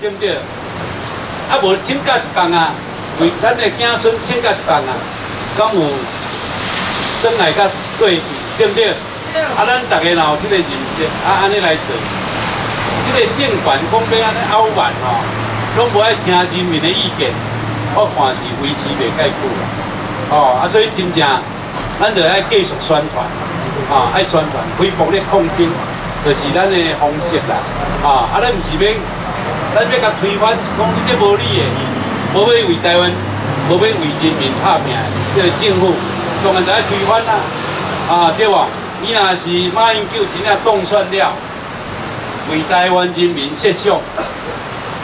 对不对？啊，无请假一工啊，为咱的子孙请假一工啊，敢有生来甲对比，对不对？啊，咱大家若有这个认识，啊，安尼来做，这个政权讲要安尼傲慢吼，拢无爱听人民的意见，我看是维持袂介久啦。哦，啊，所以真正，咱就爱继续宣传，啊，爱宣传，恢复咧抗争，就是咱的方式啦。啊，啊，咱毋是要，咱要甲推翻，讲你这无理的，无要为台湾，无要为人民拍拼，这个政府当然就爱推翻啦。啊，对无？伊若是马英九真正当选了，为台湾人民设想，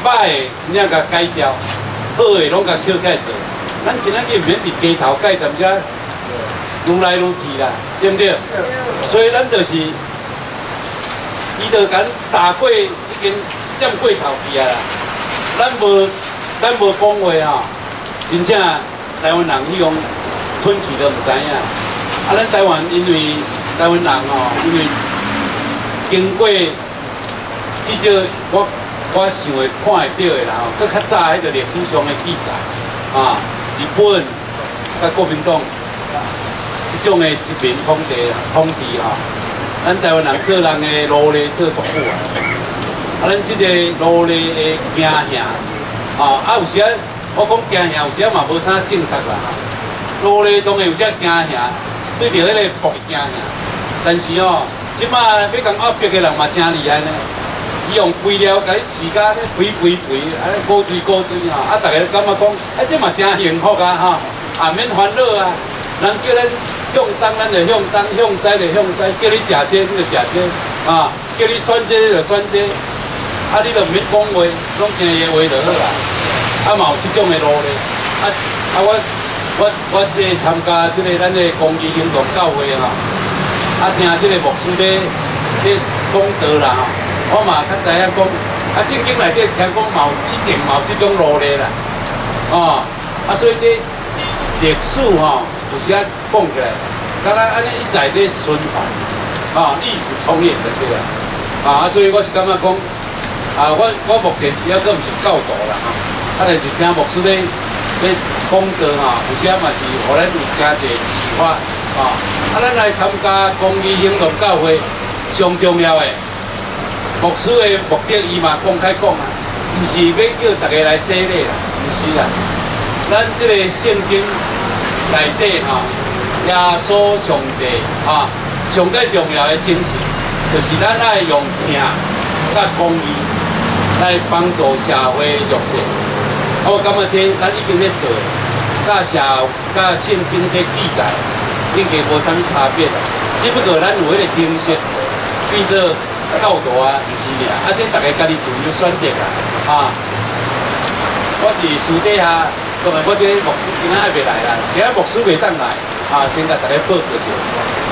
歹的真正甲改掉，好的拢甲跳起来做。咱今仔日免伫街头改，踮遮愈来愈去啦，对不对？所以咱就是，伊就甲打过已经占过头去啊啦。咱无咱无讲话吼，真正台湾人迄种吞去都毋知影。啊，咱台湾因为台湾人吼，因为经过至少我我想会看会到的啦吼，搁较早迄个历史上的记载啊。日本甲国民党这种的殖民统治统治吼，咱台湾人做人的努力做足久啊！啊，咱即个努力的行行，啊，啊有时啊，我讲行行有时啊嘛无啥正确啦。努力当然有时啊行行，对着迄个搏行行，但是哦，即摆要讲压迫的人嘛真厉害呢。伊用肥料甲你饲甲咧肥肥肥，啊，高水高水吼，啊，逐个感觉讲，啊，这嘛真幸福啊，吼，啊，免烦恼啊。人叫咱向东，咱就向东；向西就向西。叫你食这，你就食这，啊，叫你选这你就选这，啊，你就免讲话，拢听伊话就好啦。啊，嘛有即种的努力，啊，啊，我我我这参加这个咱的公益行动教会吼，啊，听这个牧师咧咧讲道啦吼。我嘛较知影讲，啊圣经内底听讲毛以前毛这种努力啦，哦，啊所以这历史吼有时啊讲起来，敢若安尼一再咧循环，啊历史重演的对啦，啊所以我是感觉讲，啊我我目前是还阁毋是教导啦，啊但是听牧师咧咧讲道哈，有时啊嘛是互咱有真侪启发，啊啊咱来参加公益行动教会上重要诶。牧师诶目的，伊嘛公开讲啊，毋是要叫大家来洗礼啦，毋是啦。咱即个圣经内底哈，耶稣上帝啊，上最重要诶精神，就是咱爱用听甲公义来帮助社会弱势。我感觉这咱已经咧做，甲社甲圣经的记载，已经无啥物差别啦。只不过咱有迄个形式变做。教导啊，毋是俩，啊，这大家家己自由选择啊，啊，我是私底下，当然我这牧师今仔还未来啦，今仔牧师未当来，啊，先甲大家报告一下，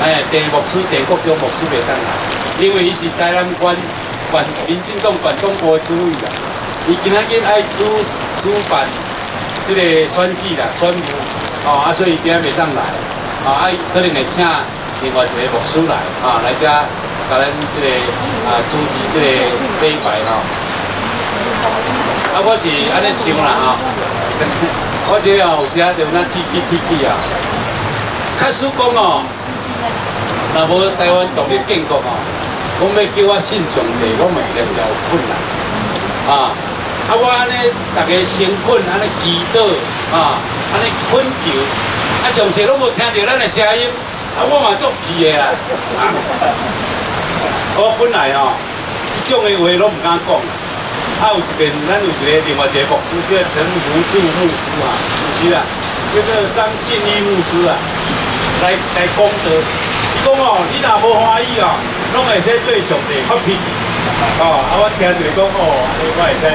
哎，电牧师、电国中牧师未当来，因为伊是台南县县民进党县党部的主委啦，伊今仔日爱主主办这个选举啦、选务，哦，啊，所以今仔未当来，啊，可能会请另外一个牧师来，啊，来遮。甲咱即个啊主持即个礼拜吼，啊我是安尼想啦吼，我这哦有时啊就那 T P T P 啊，假使讲哦，若无台湾独立建国哦，讲要叫我信上帝，我嘛是有困难啊，啊我安尼大家成困安尼祈祷啊，安尼困求，啊上次拢无听到咱的声音，啊我嘛足气的啦。我本来哦，这种的话拢唔敢讲。啊，有一边咱有一个另外一个牧师叫陈福柱牧师啊，牧师啊，叫做张信义牧师啊，来来讲道。伊讲哦，你若无欢喜哦，拢会使对上帝发脾气。哦，啊，我听就讲哦，安尼我会使，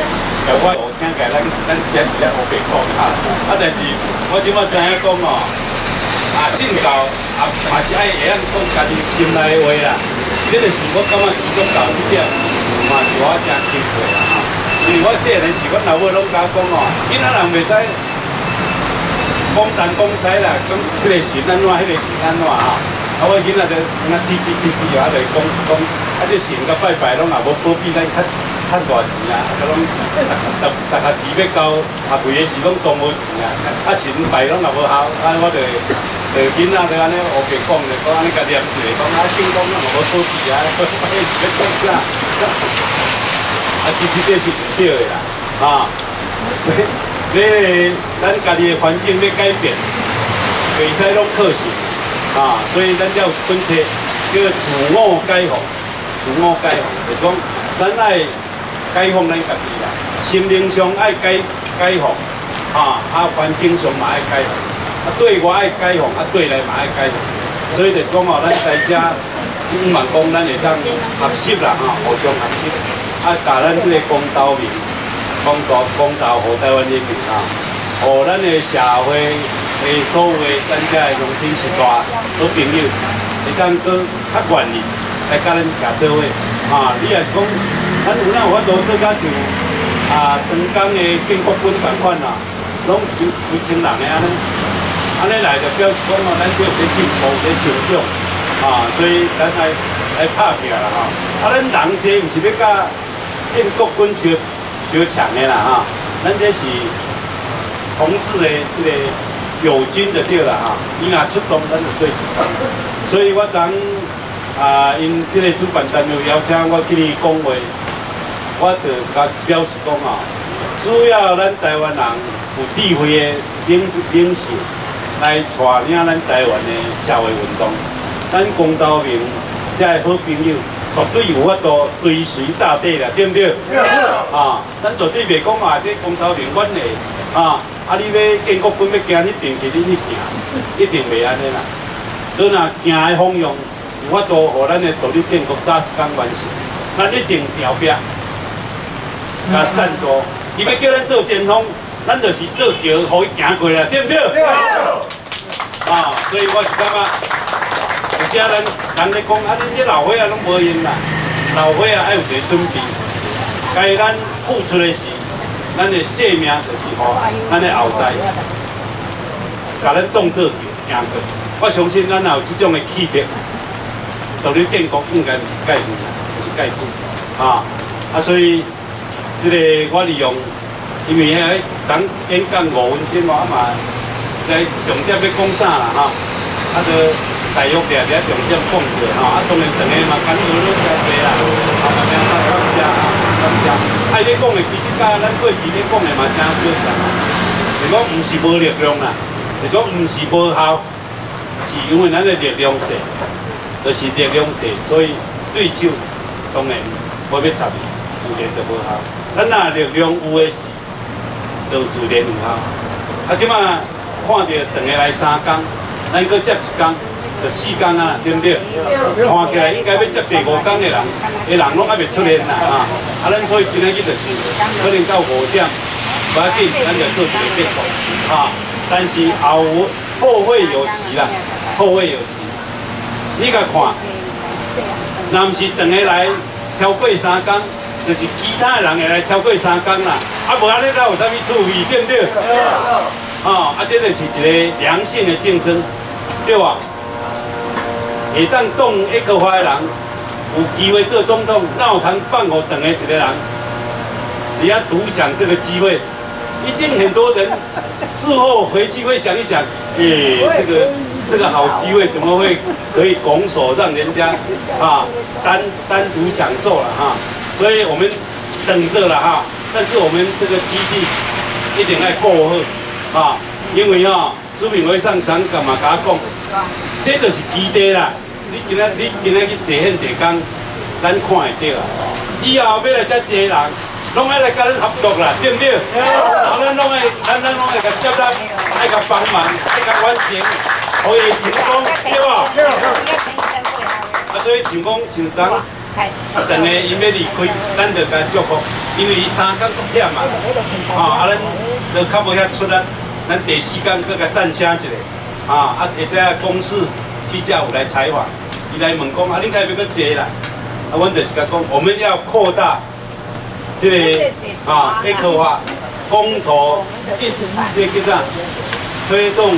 但我听起来咱咱真是咧好白讲啊。啊，但是我即马知影讲哦，啊信教啊嘛是爱会晓讲家己心内话啦。这个是我感觉其中到这点，嘛是我真钦佩啦哈。因为我细汉时，阮老母拢甲我讲哦，囡仔人袂使讲东讲西啦，讲这个是安怎，迄个是安怎哈。啊，我囡仔就那天天天天啊，就讲讲，啊，这神甲拜拜拢也无保庇咱较赚大钱啊，啊拢逐逐逐下期要交学费的时拢装无钱啊，啊成败拢也无效，啊我着着囡仔着安尼学白讲着，讲安尼甲念一个，讲啊成功啊无保庇啊，迄是要创啥？啊其实这是唔对的啦，啊，你咱家己的环境要改变，袂使拢靠实，啊，所以咱才有一本册叫自我解放，自我解放，就是讲咱爱。解放咱家己啦，心灵上爱解解放，啊，啊环境上嘛爱解放，啊对外爱解放，啊对内嘛爱解放，所以就是讲哦，咱大家唔茫讲咱会当学习啦，哈，互相学习，啊，甲咱即个公道面，公道公道互台湾人民啊，互咱的社会诶所有咱遮的乡亲时代好朋友，会当搁较愿意来甲咱行做伙，啊，你也是讲。咱有哪有法度做甲像啊，长江的建国军同款啦，拢几几千人诶安尼，安尼来就表示讲哦，咱就有在进步在成长啊，所以咱来来拍起啦哈。啊，咱人这毋是要甲建国军相相抢诶啦哈，咱这是同志的这个友军的对啦哈，伊若出动，咱就对出动。所以我昨啊，因这个主办单位邀请我去你讲话。我就甲表示讲啊，主要咱台湾人有智慧的领领袖来带领咱台湾的社会运动，咱公道明这好朋友绝对有法度追随大地啦，对不对？啊，咱绝对袂讲啊，这公道民阮的啊，啊你要建国军要行，一定是恁去行，一定袂安尼啦。你若行的方向有法度，互咱的独立建国早一天完成，咱一定调壁。甲赞助，伊要叫咱做前锋，咱就是做桥，互伊行过来，对不对？对。啊，所以我是感觉，有些人人咧讲，啊，恁这老伙仔拢无用啦，老伙仔爱有一个准备，该咱付出的是，咱的性命就是吼，咱的后代，甲咱当做行过。我相信咱有这种的气魄，独立建国应该不是盖固，不是盖固，啊，啊，所以。这个我利用，因为迄咱演讲五分钟嘛，啊嘛，在重点要讲啥啦哈？啊，就大约两点重点讲者哈，啊，当然等下嘛，感谢你真多啦，啊，大家感谢啊，感谢。啊，你讲的其实甲咱过去咧讲的嘛，真少像啊。是讲毋是无力量啦，是讲毋是无效，是因为咱的力量小，就是力量小，所以对手当然无要插伊，自然就无效。咱若力量有诶是，就自然有效。啊，即马看着等下来三工，咱搁接一工，就四天啊，对不对？看起来应该要接第五天的人，的人拢还未出现啦，啊！啊，咱所以今仔日就是可能到五点，不要紧，咱就做一个结束，啊！但是后后会有期啦，后会有期。你甲看，若毋是等下来超过三天。就是其他人会来超过三天啦，啊无安尼才有啥物趣味，对不对？哦，啊，这就是一个良性的竞争，对吧？会当当一颗花的人，有机会做总统，那有通放我等的一个人，你要独享这个机会，一定很多人事后回去会想一想，诶，这个这个好机会怎么会可以拱手让人家啊单单独享受了哈？所以我们等着了哈，但是我们这个基地一定要过好啊，因为啊，苏炳辉上长干嘛？甲我讲，这就是基地啦。你今仔你今仔去坐现坐工，咱看会到啊。以后要来这坐人，拢爱来跟咱合作啦，对不对？啊，咱拢爱，咱咱拢爱甲接单，爱甲帮忙，爱甲完成，可以成功，对吧？啊，所以成功成长。啊，等下因要离开，咱就甲祝福，因为伊三工足忝嘛，啊，啊，咱就较无遐出力，咱第四工搁甲赞声一下，啊，啊，或者公司记者有来采访，伊来问讲，啊，你开要搁坐啦？啊，阮就是甲讲，我们要扩大这个啊，黑科化公投，这个叫啥？推动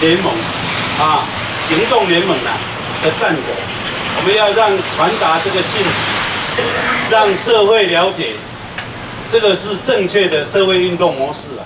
联盟啊，行动联盟啊的战果。我们要让传达这个信息，让社会了解这个是正确的社会运动模式啊。